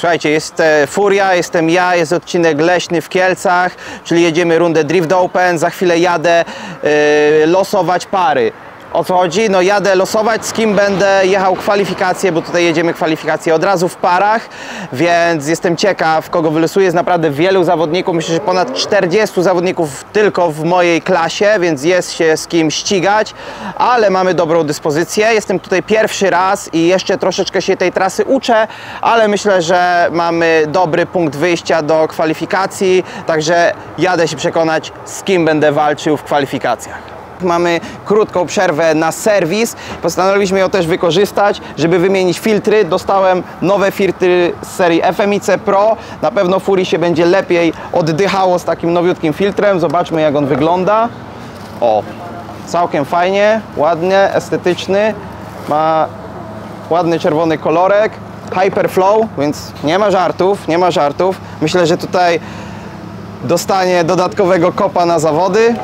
Słuchajcie, jest e, Furia, jestem ja, jest odcinek leśny w Kielcach, czyli jedziemy rundę Drift Open, za chwilę jadę e, losować pary. O co chodzi? No jadę losować, z kim będę jechał kwalifikacje, bo tutaj jedziemy kwalifikacje od razu w parach, więc jestem ciekaw, kogo wylosuję. Jest naprawdę wielu zawodników, myślę, że ponad 40 zawodników tylko w mojej klasie, więc jest się z kim ścigać, ale mamy dobrą dyspozycję. Jestem tutaj pierwszy raz i jeszcze troszeczkę się tej trasy uczę, ale myślę, że mamy dobry punkt wyjścia do kwalifikacji, także jadę się przekonać, z kim będę walczył w kwalifikacjach. Mamy krótką przerwę na serwis. Postanowiliśmy ją też wykorzystać, żeby wymienić filtry. Dostałem nowe filtry z serii FMIC Pro. Na pewno Furii się będzie lepiej oddychało z takim nowiutkim filtrem. Zobaczmy jak on wygląda. O, całkiem fajnie, ładnie, estetyczny. Ma ładny czerwony kolorek. Hyperflow, więc nie ma żartów, nie ma żartów. Myślę, że tutaj dostanie dodatkowego kopa na zawody.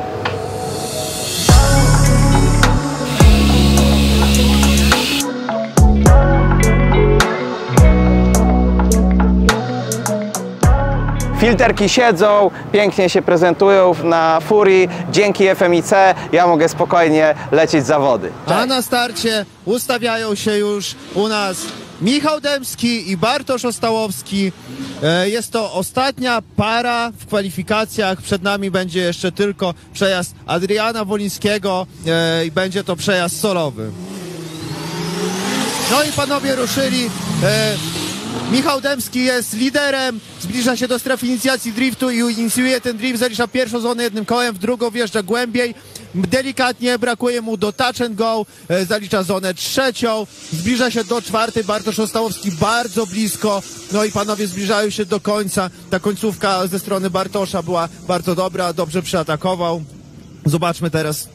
Filterki siedzą, pięknie się prezentują na Furii. Dzięki FMIC ja mogę spokojnie lecieć zawody. A na starcie ustawiają się już u nas Michał Dębski i Bartosz Ostałowski. E, Jest to ostatnia para w kwalifikacjach. Przed nami będzie jeszcze tylko przejazd Adriana Wolińskiego e, i będzie to przejazd solowy. No i panowie ruszyli. Michał Dębski jest liderem, zbliża się do strefy inicjacji driftu i inicjuje ten drift, zalicza pierwszą zonę jednym kołem, w drugą wjeżdża głębiej. Delikatnie brakuje mu do touch and go, e, zalicza zonę trzecią, zbliża się do czwartej, Bartosz Ostałowski bardzo blisko, no i panowie zbliżają się do końca. Ta końcówka ze strony Bartosza była bardzo dobra, dobrze przyatakował. Zobaczmy teraz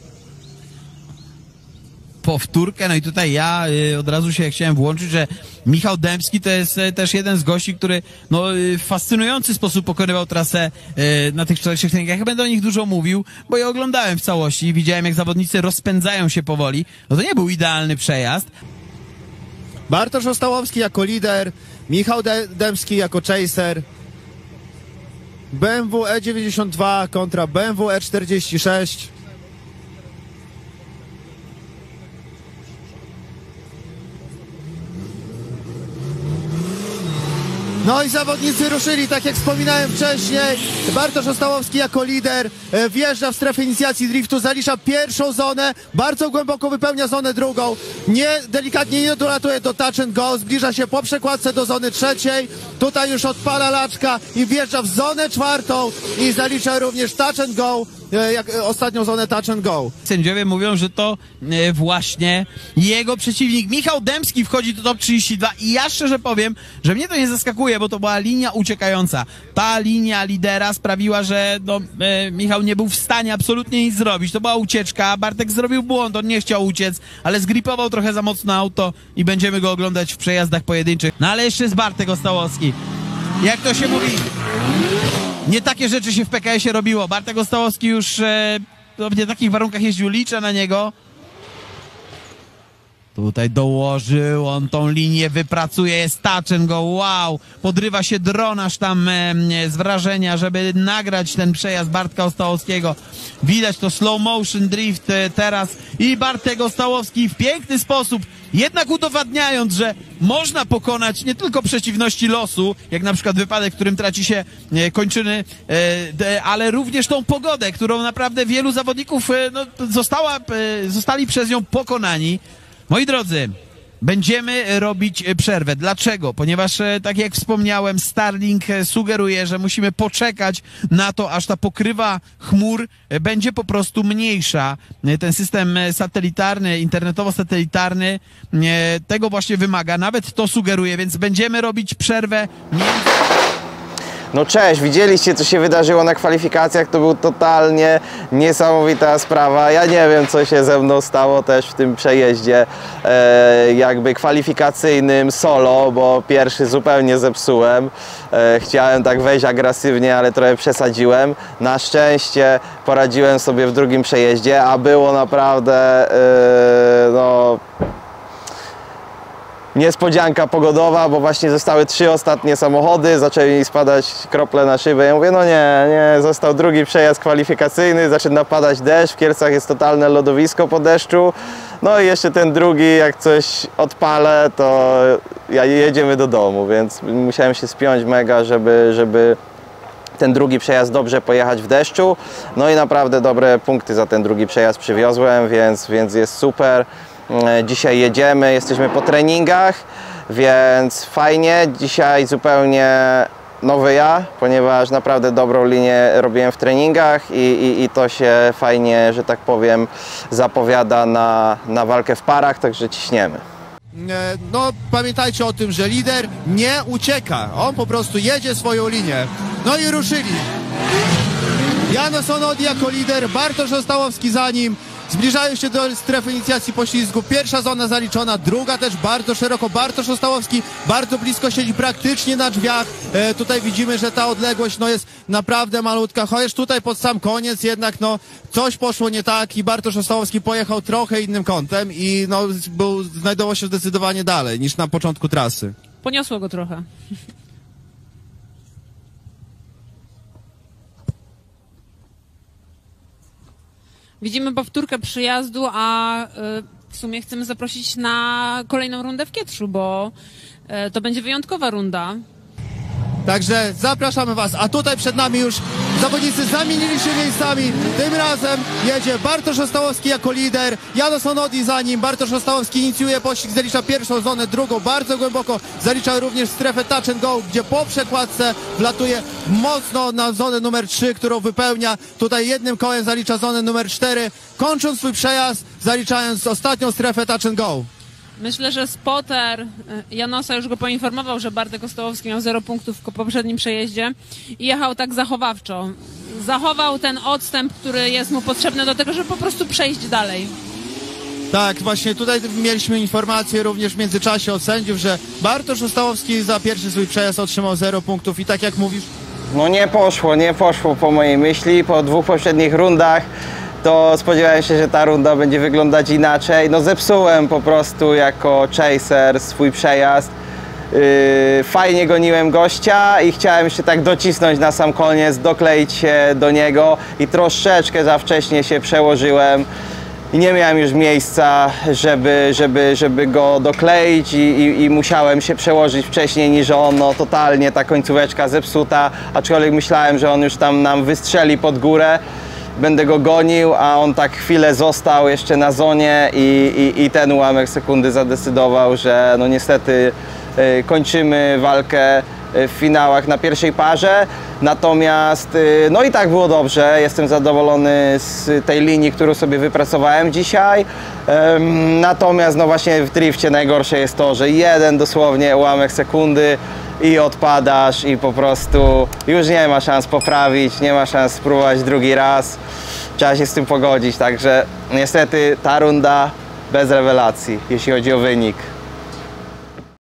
powtórkę. No i tutaj ja y, od razu się chciałem włączyć, że Michał Dębski to jest y, też jeden z gości, który no, y, w fascynujący sposób pokonywał trasę na tych czterech treningach. Będę o nich dużo mówił, bo je oglądałem w całości i widziałem, jak zawodnicy rozpędzają się powoli. No to nie był idealny przejazd, Bartosz Ostałowski jako lider, Michał Dębski jako chaser. BMW E92 kontra BMW E46. No i zawodnicy ruszyli, tak jak wspominałem wcześniej. Bartosz Ostałowski jako lider e, wjeżdża w strefę inicjacji driftu, zalicza pierwszą zonę, bardzo głęboko wypełnia zonę drugą. Nie, delikatnie nie dolatuje do touch and go, zbliża się po przekładce do zony trzeciej. Tutaj już odpala laczka i wjeżdża w zonę czwartą i zalicza również touch and go, jak e, ostatnią zonę touch and go. sędziowie mówią, że to e, właśnie jego przeciwnik Michał Dębski wchodzi do top 32 i ja szczerze powiem, że mnie to nie zaskakuje, bo to była linia uciekająca. Ta linia lidera sprawiła, że no, e, Michał nie był w stanie absolutnie nic zrobić. To była ucieczka, Bartek zrobił błąd, on nie chciał uciec, ale zgripował trochę za mocno auto i będziemy go oglądać w przejazdach pojedynczych. No ale jeszcze jest Bartek Ostałowski. Jak to się mówi, nie takie rzeczy się w PKS-ie robiło. Bartek Ostałowski już e, w takich warunkach jeździł, liczę na niego. Tutaj dołożył, on tą linię wypracuje, jest and go, wow, podrywa się dronarz tam e, z wrażenia, żeby nagrać ten przejazd Bartka Ostałowskiego. Widać to slow motion drift e, teraz i Bartek Ostałowski w piękny sposób, jednak udowadniając, że można pokonać nie tylko przeciwności losu, jak na przykład wypadek, w którym traci się e, kończyny, e, ale również tą pogodę, którą naprawdę wielu zawodników e, no, została, zostali przez nią pokonani. Moi drodzy, będziemy robić e, przerwę. Dlaczego? Ponieważ, e, tak jak wspomniałem, Starlink e, sugeruje, że musimy poczekać na to, aż ta pokrywa chmur będzie po prostu mniejsza. Ten system satelitarny, internetowo-satelitarny tego właśnie wymaga. Nawet to sugeruje, więc będziemy robić przerwę. między- No cześć, widzieliście co się wydarzyło na kwalifikacjach, to był totalnie niesamowita sprawa. Ja nie wiem co się ze mną stało też w tym przejeździe e, jakby kwalifikacyjnym solo, bo pierwszy zupełnie zepsułem. E, chciałem tak wejść agresywnie, ale trochę przesadziłem. Na szczęście poradziłem sobie w drugim przejeździe, a było naprawdę e, no niespodzianka pogodowa, bo właśnie zostały trzy ostatnie samochody, zaczęły mi spadać krople na szybę. Ja mówię, no nie, nie, został drugi przejazd kwalifikacyjny, zaczyna padać deszcz, w Kielcach jest totalne lodowisko po deszczu. No i jeszcze ten drugi, jak coś odpalę, to jedziemy do domu, więc musiałem się spiąć mega, żeby, żeby ten drugi przejazd dobrze pojechać w deszczu. No i naprawdę dobre punkty za ten drugi przejazd przywiozłem, więc, więc jest super. E, Dzisiaj jedziemy, jesteśmy po treningach, więc fajnie. Dzisiaj zupełnie nowy ja, ponieważ naprawdę dobrą linię robiłem w treningach i, i, i to się fajnie, że tak powiem, zapowiada na, na walkę w parach, także ciśniemy. E, No, pamiętajcie o tym, że lider nie ucieka. On po prostu jedzie swoją linię. No i ruszyli. Janos Onodi jako lider, Bartosz Ostałowski za nim. Zbliżają się do strefy inicjacji poślizgu. Pierwsza zona zaliczona, druga też bardzo szeroko. Bartosz Ostałowski bardzo blisko siedzi praktycznie na drzwiach. E, tutaj widzimy, że ta odległość no, jest naprawdę malutka. Chociaż tutaj pod sam koniec jednak no, coś poszło nie tak i Bartosz Ostałowski pojechał trochę innym kątem i no, był, znajdował się zdecydowanie dalej niż na początku trasy. Poniosło go trochę. Widzimy powtórkę przyjazdu, a y, w sumie chcemy zaprosić na kolejną rundę w Kietrzu, bo y, to będzie wyjątkowa runda. Także zapraszamy Was. A tutaj przed nami już zawodnicy zamienili się miejscami. Tym razem jedzie Bartosz Ostałowski jako lider. Janos Onodi za nim. Bartosz Ostałowski inicjuje pościg, zalicza pierwszą zonę, drugą bardzo głęboko. Zalicza również strefę touch and go, gdzie po przekładce wlatuje mocno na zonę numer 3, którą wypełnia. Tutaj jednym kołem zalicza zonę numer 4. Kończąc swój przejazd, zaliczając ostatnią strefę touch and go. Myślę, że spotter y, Janosa już go poinformował, że Bartek Ostołowski miał 0 punktów w poprzednim przejeździe i jechał tak zachowawczo. Zachował ten odstęp, który jest mu potrzebny do tego, żeby po prostu przejść dalej. Tak, właśnie tutaj mieliśmy informację również w międzyczasie od sędziów, że Bartosz Ostałowski za pierwszy swój przejazd otrzymał 0 punktów i tak jak mówisz, No nie poszło, nie poszło po mojej myśli. Po dwóch poprzednich rundach to spodziewałem się, że ta runda będzie wyglądać inaczej. No zepsułem po prostu jako chaser swój przejazd. Yy, fajnie goniłem gościa i chciałem jeszcze tak docisnąć na sam koniec, dokleić się do niego i troszeczkę za wcześnie się przełożyłem i nie miałem już miejsca, żeby, żeby, żeby go dokleić i, i, i musiałem się przełożyć wcześniej niż on, no totalnie ta końcóweczka zepsuta, aczkolwiek myślałem, że on już tam nam wystrzeli pod górę, będę go gonił, a on tak chwilę został jeszcze na zonie i, i, i ten ułamek sekundy zadecydował, że no niestety y, kończymy walkę y, w finałach na pierwszej parze. Natomiast y, no i tak było dobrze. Jestem zadowolony z tej linii, którą sobie wypracowałem dzisiaj. Natomiast no właśnie w drifcie najgorsze jest to, że jeden dosłownie ułamek sekundy i odpadasz i po prostu już nie ma szans poprawić, nie ma szans spróbować drugi raz. Trzeba się z tym pogodzić, także niestety ta runda bez rewelacji, jeśli chodzi o wynik.